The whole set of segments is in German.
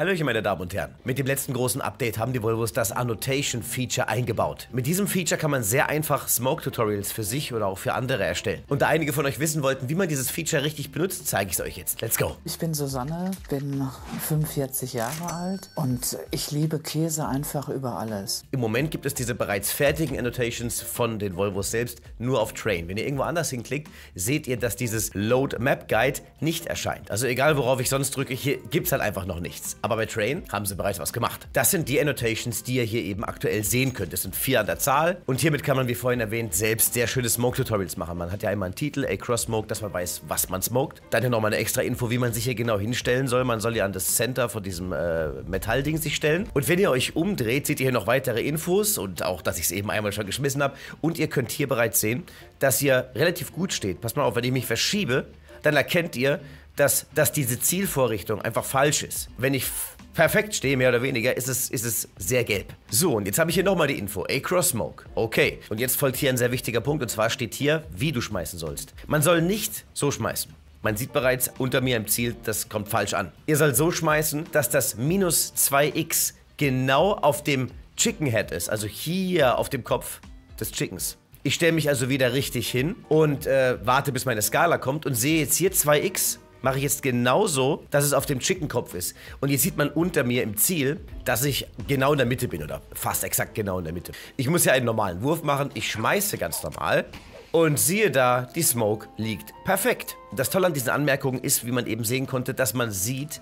Hallöchen, meine Damen und Herren. Mit dem letzten großen Update haben die Volvos das Annotation-Feature eingebaut. Mit diesem Feature kann man sehr einfach Smoke-Tutorials für sich oder auch für andere erstellen. Und da einige von euch wissen wollten, wie man dieses Feature richtig benutzt, zeige ich es euch jetzt. Let's go. Ich bin Susanne, bin 45 Jahre alt und ich liebe Käse einfach über alles. Im Moment gibt es diese bereits fertigen Annotations von den Volvos selbst nur auf Train. Wenn ihr irgendwo anders hinklickt, seht ihr, dass dieses Load Map Guide nicht erscheint. Also egal worauf ich sonst drücke, hier gibt es halt einfach noch nichts. Aber bei Train haben sie bereits was gemacht. Das sind die Annotations, die ihr hier eben aktuell sehen könnt. Es sind vier an der Zahl und hiermit kann man, wie vorhin erwähnt, selbst sehr schöne Smoke-Tutorials machen. Man hat ja einmal einen Titel, A-Cross Smoke, dass man weiß, was man smoked. Dann hier nochmal eine extra Info, wie man sich hier genau hinstellen soll. Man soll ja an das Center von diesem äh, Metallding sich stellen. Und wenn ihr euch umdreht, seht ihr hier noch weitere Infos und auch, dass ich es eben einmal schon geschmissen habe. Und ihr könnt hier bereits sehen, dass hier relativ gut steht. Passt mal auf, wenn ich mich verschiebe, dann erkennt ihr, dass, dass diese Zielvorrichtung einfach falsch ist. Wenn ich perfekt stehe, mehr oder weniger, ist es, ist es sehr gelb. So, und jetzt habe ich hier nochmal die Info. A-Cross Smoke. Okay. Und jetzt folgt hier ein sehr wichtiger Punkt, und zwar steht hier, wie du schmeißen sollst. Man soll nicht so schmeißen. Man sieht bereits unter mir im Ziel, das kommt falsch an. Ihr sollt so schmeißen, dass das minus 2x genau auf dem Chicken Head ist, also hier auf dem Kopf des Chickens. Ich stelle mich also wieder richtig hin und äh, warte, bis meine Skala kommt und sehe jetzt hier 2x mache ich jetzt genauso, dass es auf dem Chicken-Kopf ist. Und jetzt sieht man unter mir im Ziel, dass ich genau in der Mitte bin oder fast exakt genau in der Mitte. Ich muss ja einen normalen Wurf machen. Ich schmeiße ganz normal. Und siehe da, die Smoke liegt perfekt. Das Tolle an diesen Anmerkungen ist, wie man eben sehen konnte, dass man sieht,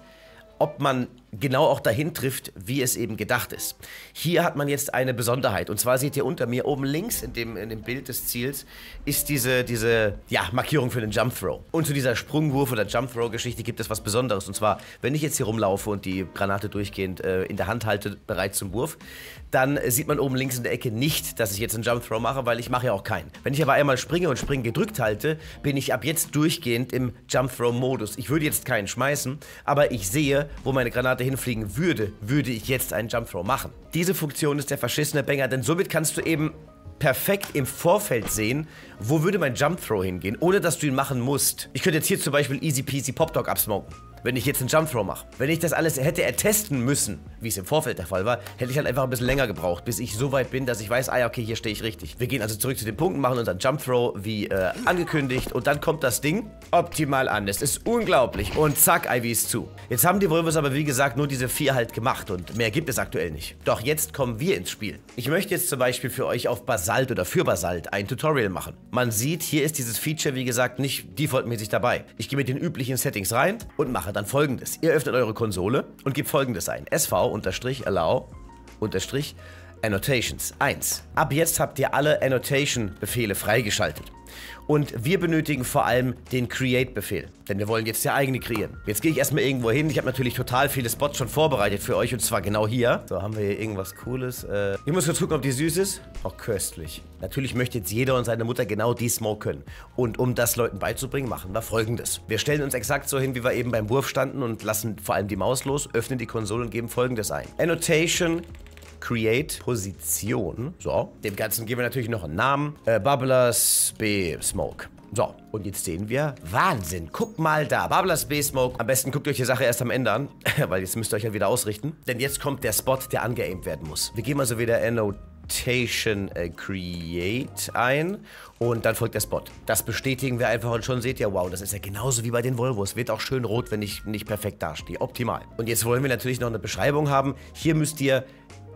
ob man genau auch dahin trifft, wie es eben gedacht ist. Hier hat man jetzt eine Besonderheit. Und zwar seht ihr unter mir oben links in dem, in dem Bild des Ziels ist diese, diese ja, Markierung für den Jump Throw. Und zu dieser Sprungwurf- oder Jump Throw-Geschichte gibt es was Besonderes. Und zwar, wenn ich jetzt hier rumlaufe und die Granate durchgehend äh, in der Hand halte, bereit zum Wurf, dann sieht man oben links in der Ecke nicht, dass ich jetzt einen Jump Throw mache, weil ich mache ja auch keinen. Wenn ich aber einmal springe und springen gedrückt halte, bin ich ab jetzt durchgehend im Jump Throw Modus. Ich würde jetzt keinen schmeißen, aber ich sehe, wo meine Granate hinfliegen würde, würde ich jetzt einen Jump Throw machen. Diese Funktion ist der verschissene Banger, denn somit kannst du eben perfekt im Vorfeld sehen, wo würde mein Jump Throw hingehen, ohne dass du ihn machen musst. Ich könnte jetzt hier zum Beispiel easy peasy Pop Dog absmoken wenn ich jetzt einen Jump Throw mache. Wenn ich das alles hätte ertesten müssen, wie es im Vorfeld der Fall war, hätte ich halt einfach ein bisschen länger gebraucht, bis ich so weit bin, dass ich weiß, ah ja, okay, hier stehe ich richtig. Wir gehen also zurück zu den Punkten, machen unseren Jump Throw wie äh, angekündigt und dann kommt das Ding optimal an. Es ist unglaublich und zack, Ivy ist zu. Jetzt haben die Volvos aber wie gesagt nur diese vier halt gemacht und mehr gibt es aktuell nicht. Doch jetzt kommen wir ins Spiel. Ich möchte jetzt zum Beispiel für euch auf Basalt oder für Basalt ein Tutorial machen. Man sieht, hier ist dieses Feature wie gesagt nicht defaultmäßig dabei. Ich gehe mit den üblichen Settings rein und mache dann folgendes. Ihr öffnet eure Konsole und gebt folgendes ein. SV-allow-annotations 1. Ab jetzt habt ihr alle Annotation-Befehle freigeschaltet. Und wir benötigen vor allem den Create-Befehl, denn wir wollen jetzt der eigene kreieren. Jetzt gehe ich erstmal irgendwo hin. Ich habe natürlich total viele Spots schon vorbereitet für euch und zwar genau hier. So, haben wir hier irgendwas Cooles. Äh, ich muss kurz gucken, ob die süß ist. Auch köstlich. Natürlich möchte jetzt jeder und seine Mutter genau die Smoke können. Und um das Leuten beizubringen, machen wir folgendes. Wir stellen uns exakt so hin, wie wir eben beim Wurf standen und lassen vor allem die Maus los, öffnen die Konsole und geben folgendes ein. Annotation Create Position. So, dem Ganzen geben wir natürlich noch einen Namen. Äh, Bubblers B Smoke. So, und jetzt sehen wir, Wahnsinn, guck mal da, Bubblers B-Smoke. Am besten guckt euch die Sache erst am Ende an, weil jetzt müsst ihr euch ja wieder ausrichten. Denn jetzt kommt der Spot, der angeaimt werden muss. Wir geben also wieder Annotation äh, Create ein und dann folgt der Spot. Das bestätigen wir einfach und schon seht ihr, wow, das ist ja genauso wie bei den Volvos. Wird auch schön rot, wenn ich nicht perfekt dastehe. Optimal. Und jetzt wollen wir natürlich noch eine Beschreibung haben. Hier müsst ihr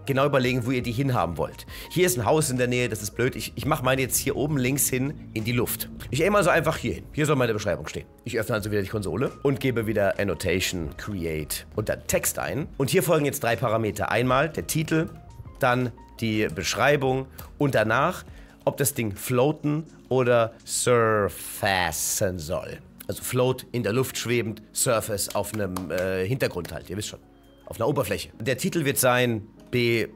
genau überlegen, wo ihr die hinhaben wollt. Hier ist ein Haus in der Nähe, das ist blöd. Ich, ich mache meine jetzt hier oben links hin in die Luft. Ich aim also einfach hier hin. Hier soll meine Beschreibung stehen. Ich öffne also wieder die Konsole und gebe wieder Annotation, Create und dann Text ein. Und hier folgen jetzt drei Parameter. Einmal der Titel, dann die Beschreibung und danach, ob das Ding floaten oder surfacen soll. Also float in der Luft schwebend, surface auf einem äh, Hintergrund halt, ihr wisst schon. Auf einer Oberfläche. Der Titel wird sein B.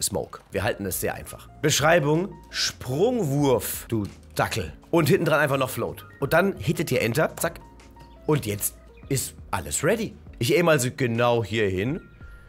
Smoke. Wir halten es sehr einfach. Beschreibung: Sprungwurf, du Dackel. Und hinten dran einfach noch Float. Und dann hittet ihr Enter, zack. Und jetzt ist alles ready. Ich aim also genau hier hin.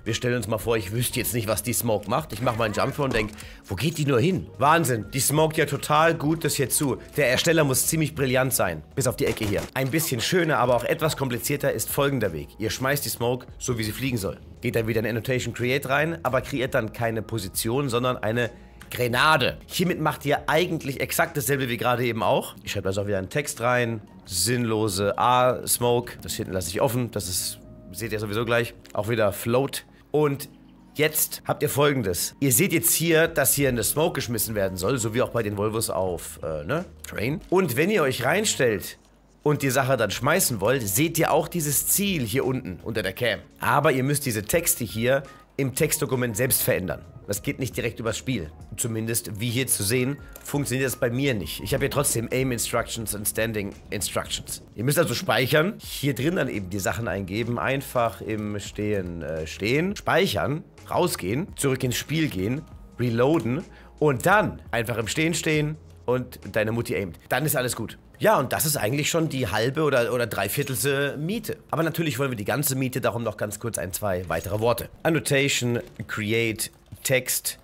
Wir stellen uns mal vor, ich wüsste jetzt nicht, was die Smoke macht. Ich mache meinen Jumper und denke, wo geht die nur hin? Wahnsinn, die smoked ja total gut das hier zu. Der Ersteller muss ziemlich brillant sein, bis auf die Ecke hier. Ein bisschen schöner, aber auch etwas komplizierter ist folgender Weg. Ihr schmeißt die Smoke so, wie sie fliegen soll. Geht dann wieder in Annotation Create rein, aber kreiert dann keine Position, sondern eine Grenade. Hiermit macht ihr eigentlich exakt dasselbe wie gerade eben auch. Ich schreibe also auch wieder einen Text rein. Sinnlose A-Smoke. Das hinten lasse ich offen. Das ist, seht ihr sowieso gleich. Auch wieder Float. Und Jetzt habt ihr folgendes. Ihr seht jetzt hier, dass hier eine Smoke geschmissen werden soll, so wie auch bei den Volvos auf äh, ne? Train. Und wenn ihr euch reinstellt und die Sache dann schmeißen wollt, seht ihr auch dieses Ziel hier unten unter der Cam. Aber ihr müsst diese Texte hier im Textdokument selbst verändern. Das geht nicht direkt übers Spiel. Zumindest, wie hier zu sehen, funktioniert das bei mir nicht. Ich habe hier trotzdem Aim Instructions und Standing Instructions. Ihr müsst also speichern, hier drin dann eben die Sachen eingeben, einfach im Stehen äh, stehen, speichern, rausgehen, zurück ins Spiel gehen, reloaden und dann einfach im Stehen stehen und deine Mutti aimt. Dann ist alles gut. Ja, und das ist eigentlich schon die halbe oder, oder dreiviertelte Miete. Aber natürlich wollen wir die ganze Miete, darum noch ganz kurz ein, zwei weitere Worte. Annotation, Create, Text.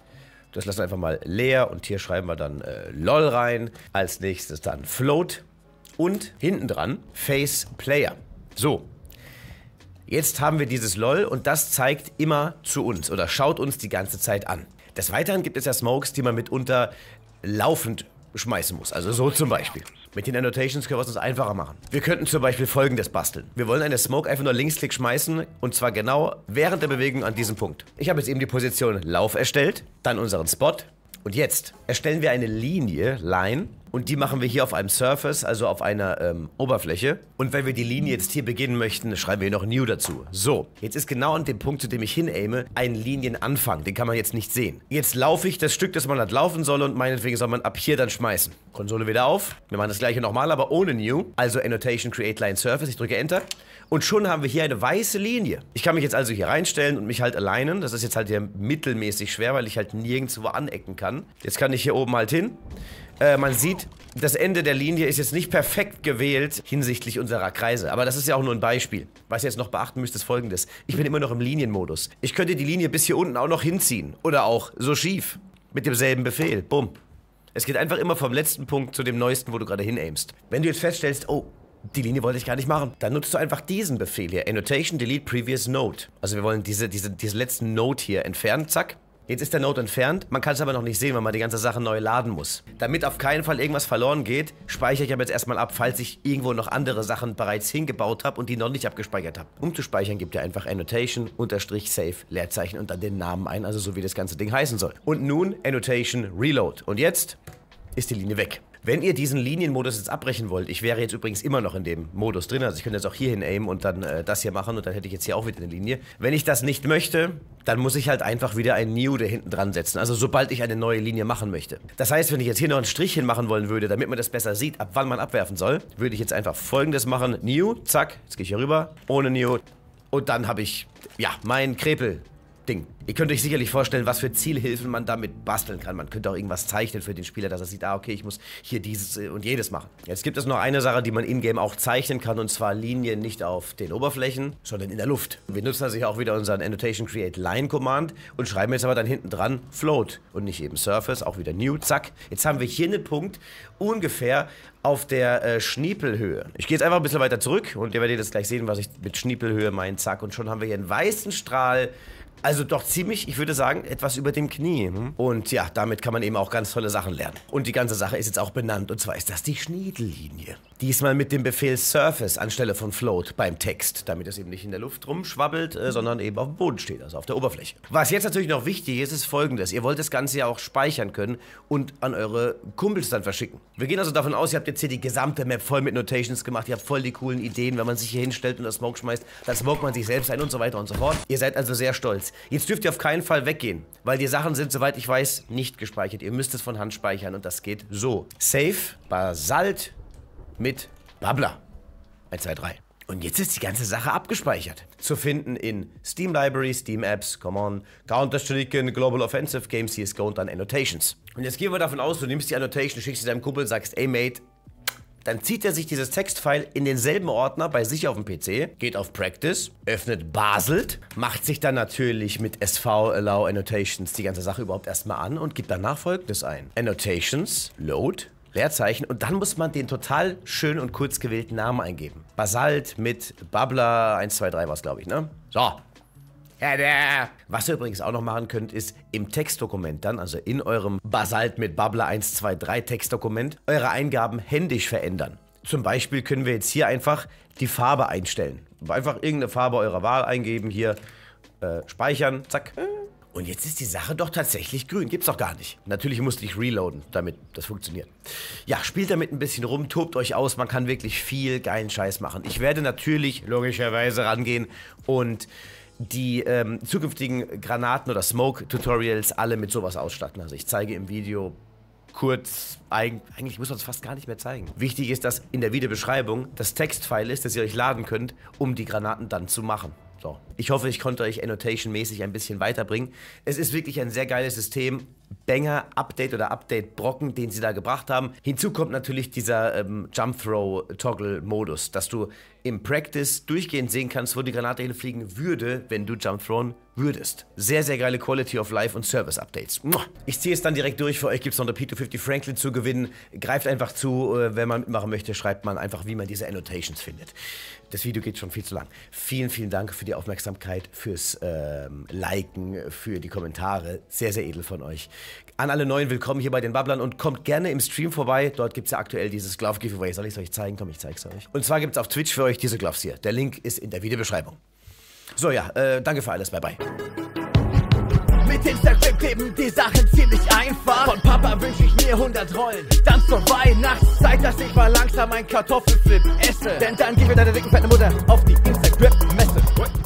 Das lassen wir einfach mal leer und hier schreiben wir dann äh, LOL rein. Als nächstes dann Float und hinten dran Face Player. So. Jetzt haben wir dieses LOL und das zeigt immer zu uns oder schaut uns die ganze Zeit an. Des Weiteren gibt es ja Smokes, die man mitunter laufend schmeißen muss. Also so zum Beispiel. Mit den Annotations können wir es uns einfacher machen. Wir könnten zum Beispiel folgendes basteln. Wir wollen eine Smoke einfach nur Linksklick schmeißen und zwar genau während der Bewegung an diesem Punkt. Ich habe jetzt eben die Position Lauf erstellt, dann unseren Spot und jetzt erstellen wir eine Linie, Line, und die machen wir hier auf einem Surface, also auf einer ähm, Oberfläche. Und wenn wir die Linie jetzt hier beginnen möchten, schreiben wir noch New dazu. So, jetzt ist genau an dem Punkt, zu dem ich hinaime, ein Linienanfang. Den kann man jetzt nicht sehen. Jetzt laufe ich das Stück, das man hat laufen soll und meinetwegen soll man ab hier dann schmeißen. Konsole wieder auf. Wir machen das gleiche nochmal, aber ohne New. Also Annotation Create Line Surface. Ich drücke Enter. Und schon haben wir hier eine weiße Linie. Ich kann mich jetzt also hier reinstellen und mich halt alignen. Das ist jetzt halt hier mittelmäßig schwer, weil ich halt nirgendwo anecken kann. Jetzt kann ich hier oben halt hin. Äh, man sieht, das Ende der Linie ist jetzt nicht perfekt gewählt hinsichtlich unserer Kreise. Aber das ist ja auch nur ein Beispiel. Was ihr jetzt noch beachten müsst, ist folgendes. Ich bin immer noch im Linienmodus. Ich könnte die Linie bis hier unten auch noch hinziehen. Oder auch so schief. Mit demselben Befehl. Bumm. Es geht einfach immer vom letzten Punkt zu dem neuesten, wo du gerade hinaimst. Wenn du jetzt feststellst, oh, die Linie wollte ich gar nicht machen. Dann nutzt du einfach diesen Befehl hier. Annotation delete previous node. Also wir wollen diese, diese, diese letzten Node hier entfernen. Zack. Jetzt ist der Node entfernt, man kann es aber noch nicht sehen, weil man die ganze Sache neu laden muss. Damit auf keinen Fall irgendwas verloren geht, speichere ich aber jetzt erstmal ab, falls ich irgendwo noch andere Sachen bereits hingebaut habe und die noch nicht abgespeichert habe. Um zu speichern, gibt ihr einfach Annotation, Unterstrich, Save, Leerzeichen und dann den Namen ein, also so wie das ganze Ding heißen soll. Und nun Annotation, Reload. Und jetzt ist die Linie weg. Wenn ihr diesen Linienmodus jetzt abbrechen wollt, ich wäre jetzt übrigens immer noch in dem Modus drin, also ich könnte jetzt auch hier hin aimen und dann äh, das hier machen und dann hätte ich jetzt hier auch wieder eine Linie. Wenn ich das nicht möchte, dann muss ich halt einfach wieder ein New da hinten dran setzen, also sobald ich eine neue Linie machen möchte. Das heißt, wenn ich jetzt hier noch einen Strich hin machen wollen würde, damit man das besser sieht, ab wann man abwerfen soll, würde ich jetzt einfach folgendes machen, New, zack, jetzt gehe ich hier rüber, ohne New und dann habe ich, ja, mein Krepel Ding. Ihr könnt euch sicherlich vorstellen, was für Zielhilfen man damit basteln kann. Man könnte auch irgendwas zeichnen für den Spieler, dass er sieht, ah, okay, ich muss hier dieses äh, und jedes machen. Jetzt gibt es noch eine Sache, die man in-game auch zeichnen kann, und zwar Linien nicht auf den Oberflächen, sondern in der Luft. Wir nutzen also hier auch wieder unseren Annotation Create Line Command und schreiben jetzt aber dann hinten dran Float und nicht eben Surface, auch wieder New, zack. Jetzt haben wir hier einen Punkt ungefähr auf der äh, Schniepelhöhe. Ich gehe jetzt einfach ein bisschen weiter zurück und ihr werdet jetzt gleich sehen, was ich mit Schniepelhöhe meine, zack. Und schon haben wir hier einen weißen Strahl also doch ziemlich, ich würde sagen, etwas über dem Knie. Hm? Und ja, damit kann man eben auch ganz tolle Sachen lernen. Und die ganze Sache ist jetzt auch benannt. Und zwar ist das die Schniedellinie. Diesmal mit dem Befehl Surface anstelle von Float beim Text, damit es eben nicht in der Luft rumschwabbelt, äh, sondern eben auf dem Boden steht, also auf der Oberfläche. Was jetzt natürlich noch wichtig ist, ist folgendes. Ihr wollt das Ganze ja auch speichern können und an eure Kumpels dann verschicken. Wir gehen also davon aus, ihr habt jetzt hier die gesamte Map voll mit Notations gemacht, ihr habt voll die coolen Ideen, wenn man sich hier hinstellt und das Smoke schmeißt, dann smoke man sich selbst ein und so weiter und so fort. Ihr seid also sehr stolz. Jetzt dürft ihr auf keinen Fall weggehen, weil die Sachen sind, soweit ich weiß, nicht gespeichert. Ihr müsst es von Hand speichern und das geht so. Save, Basalt mit Babla. 1, 2, 3. Und jetzt ist die ganze Sache abgespeichert. Zu finden in Steam Library, Steam Apps, Come on, Counter-Strike, Global Offensive Games, CSGO und dann Annotations. Und jetzt gehen wir davon aus, du nimmst die Annotation, schickst sie deinem Kumpel, sagst, ey Mate, dann zieht er sich dieses Textfile in denselben Ordner bei sich auf dem PC, geht auf Practice, öffnet Baselt, macht sich dann natürlich mit SV Allow Annotations die ganze Sache überhaupt erstmal an und gibt danach folgendes ein. Annotations, Load, Leerzeichen und dann muss man den total schön und kurz gewählten Namen eingeben. Basalt mit Bubbler 123 war es, glaube ich, ne? So, was ihr übrigens auch noch machen könnt, ist im Textdokument dann, also in eurem Basalt mit Bubbler 123 Textdokument, eure Eingaben händisch verändern. Zum Beispiel können wir jetzt hier einfach die Farbe einstellen. Einfach irgendeine Farbe eurer Wahl eingeben, hier äh, speichern, zack. Und jetzt ist die Sache doch tatsächlich grün. Gibt's doch gar nicht. Natürlich musste ich reloaden, damit das funktioniert. Ja, spielt damit ein bisschen rum, tobt euch aus. Man kann wirklich viel geilen Scheiß machen. Ich werde natürlich logischerweise rangehen und die ähm, zukünftigen Granaten- oder Smoke-Tutorials alle mit sowas ausstatten. Also ich zeige im Video kurz, eigentlich muss man es fast gar nicht mehr zeigen. Wichtig ist, dass in der Videobeschreibung das Textfile ist, das ihr euch laden könnt, um die Granaten dann zu machen. So. Ich hoffe, ich konnte euch annotation-mäßig ein bisschen weiterbringen. Es ist wirklich ein sehr geiles System. Banger-Update oder Update-Brocken, den sie da gebracht haben. Hinzu kommt natürlich dieser ähm, Jump-Throw-Toggle-Modus, dass du im Practice durchgehend sehen kannst, wo die Granate hinfliegen würde, wenn du Jump thrown würdest. Sehr, sehr geile Quality of Life und Service Updates. Ich ziehe es dann direkt durch. Für euch gibt es noch eine P250 Franklin zu gewinnen. Greift einfach zu. Äh, wenn man mitmachen möchte, schreibt man einfach, wie man diese Annotations findet. Das Video geht schon viel zu lang. Vielen, vielen Dank für die Aufmerksamkeit, fürs ähm, Liken, für die Kommentare. Sehr, sehr edel von euch. An alle Neuen willkommen hier bei den Bubblern und kommt gerne im Stream vorbei. Dort gibt es ja aktuell dieses Glove Giveaway. Soll ich es euch zeigen? Komm, ich zeige es euch. Und zwar gibt es auf Twitch für euch diese Gloves hier. Der Link ist in der Videobeschreibung. So, ja, äh, danke für alles. Bye, bye. Mit Instagram kleben die Sachen ziemlich einfach. Von Papa wünsche ich mir 100 Rollen. Dann zur Weihnachtszeit, dass ich mal langsam ein Kartoffelflip esse. Denn dann gib mir deine dicken fette Mutter auf die Instagram-Messe.